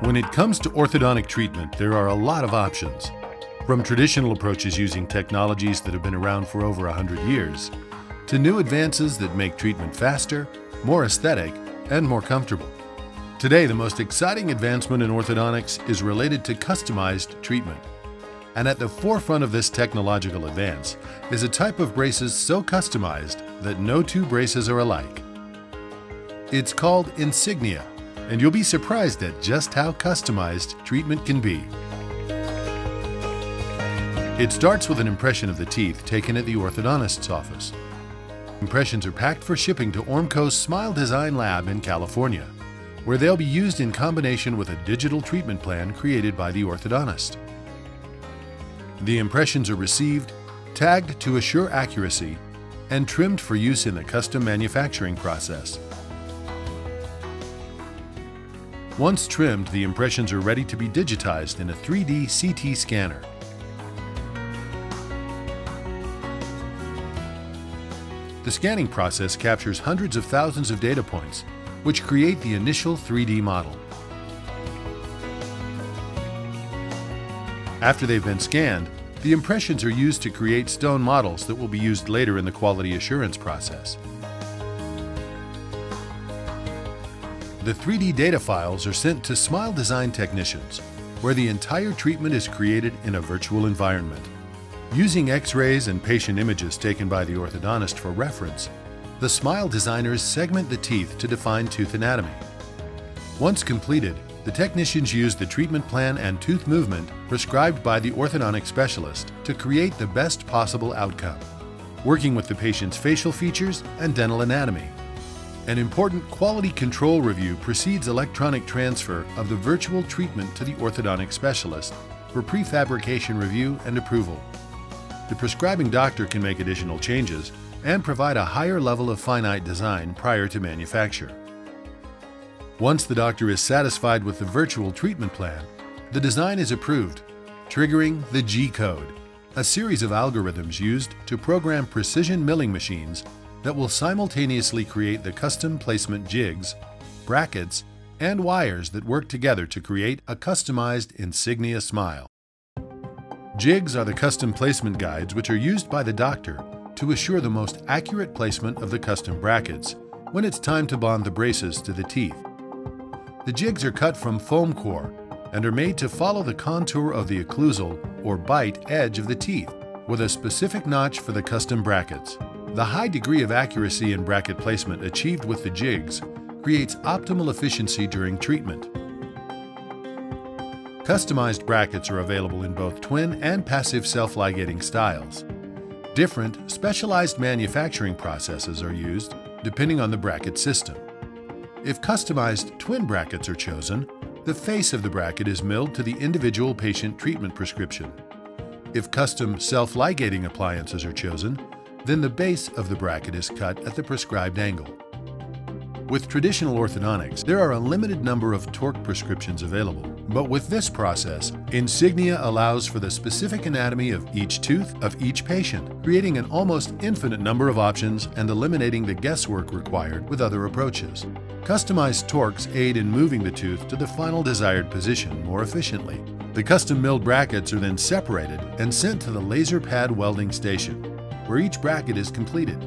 When it comes to orthodontic treatment, there are a lot of options. From traditional approaches using technologies that have been around for over 100 years, to new advances that make treatment faster, more aesthetic, and more comfortable. Today, the most exciting advancement in orthodontics is related to customized treatment. And at the forefront of this technological advance is a type of braces so customized that no two braces are alike. It's called Insignia, and you'll be surprised at just how customized treatment can be. It starts with an impression of the teeth taken at the orthodontist's office. Impressions are packed for shipping to Ormco's Smile Design Lab in California, where they'll be used in combination with a digital treatment plan created by the orthodontist. The impressions are received, tagged to assure accuracy, and trimmed for use in the custom manufacturing process. Once trimmed, the impressions are ready to be digitized in a 3D CT scanner. The scanning process captures hundreds of thousands of data points, which create the initial 3D model. After they've been scanned, the impressions are used to create stone models that will be used later in the quality assurance process. The 3D data files are sent to Smile Design technicians, where the entire treatment is created in a virtual environment. Using x-rays and patient images taken by the orthodontist for reference, the Smile designers segment the teeth to define tooth anatomy. Once completed, the technicians use the treatment plan and tooth movement prescribed by the orthodontic specialist to create the best possible outcome, working with the patient's facial features and dental anatomy. An important quality control review precedes electronic transfer of the virtual treatment to the orthodontic specialist for prefabrication review and approval. The prescribing doctor can make additional changes and provide a higher level of finite design prior to manufacture. Once the doctor is satisfied with the virtual treatment plan, the design is approved, triggering the G-code, a series of algorithms used to program precision milling machines that will simultaneously create the custom placement jigs, brackets, and wires that work together to create a customized Insignia smile. Jigs are the custom placement guides which are used by the doctor to assure the most accurate placement of the custom brackets when it's time to bond the braces to the teeth. The jigs are cut from foam core and are made to follow the contour of the occlusal or bite edge of the teeth with a specific notch for the custom brackets. The high degree of accuracy in bracket placement achieved with the jigs creates optimal efficiency during treatment. Customized brackets are available in both twin and passive self-ligating styles. Different, specialized manufacturing processes are used depending on the bracket system. If customized twin brackets are chosen, the face of the bracket is milled to the individual patient treatment prescription. If custom self-ligating appliances are chosen, then the base of the bracket is cut at the prescribed angle. With traditional orthodontics, there are a limited number of torque prescriptions available, but with this process, Insignia allows for the specific anatomy of each tooth of each patient, creating an almost infinite number of options and eliminating the guesswork required with other approaches. Customized torques aid in moving the tooth to the final desired position more efficiently. The custom milled brackets are then separated and sent to the laser pad welding station, where each bracket is completed.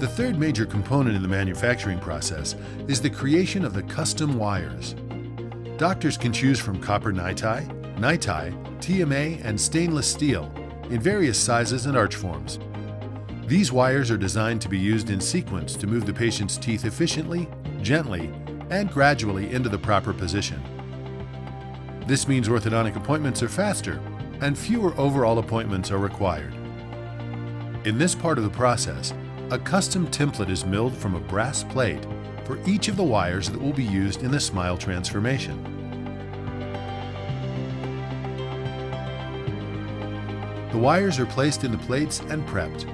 The third major component in the manufacturing process is the creation of the custom wires. Doctors can choose from copper NiTi, NiTi, TMA, and stainless steel in various sizes and arch forms. These wires are designed to be used in sequence to move the patient's teeth efficiently, gently, and gradually into the proper position. This means orthodontic appointments are faster and fewer overall appointments are required. In this part of the process, a custom template is milled from a brass plate for each of the wires that will be used in the smile transformation. The wires are placed in the plates and prepped.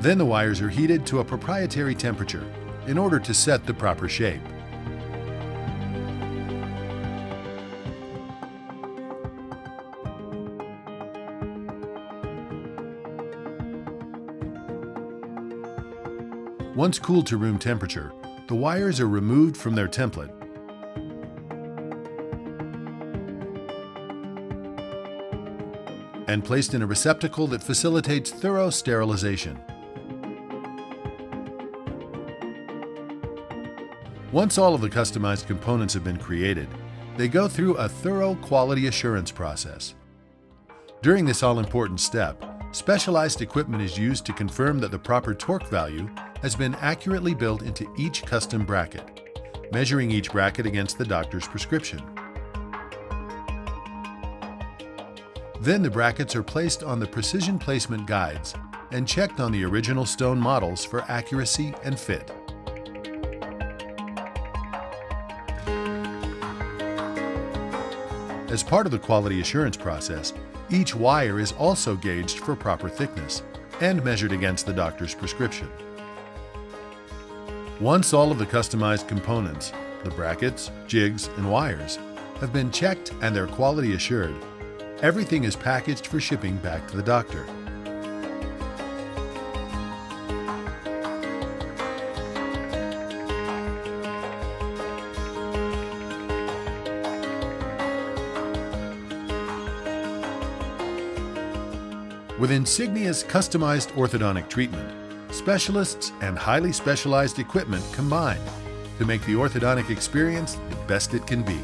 Then the wires are heated to a proprietary temperature in order to set the proper shape. Once cooled to room temperature, the wires are removed from their template and placed in a receptacle that facilitates thorough sterilization. Once all of the customized components have been created, they go through a thorough quality assurance process. During this all-important step, specialized equipment is used to confirm that the proper torque value has been accurately built into each custom bracket, measuring each bracket against the doctor's prescription. Then the brackets are placed on the precision placement guides and checked on the original stone models for accuracy and fit. As part of the quality assurance process, each wire is also gauged for proper thickness and measured against the doctor's prescription. Once all of the customized components, the brackets, jigs, and wires, have been checked and their quality assured, everything is packaged for shipping back to the doctor. With Insignia's customized orthodontic treatment, specialists and highly specialized equipment combine to make the orthodontic experience the best it can be.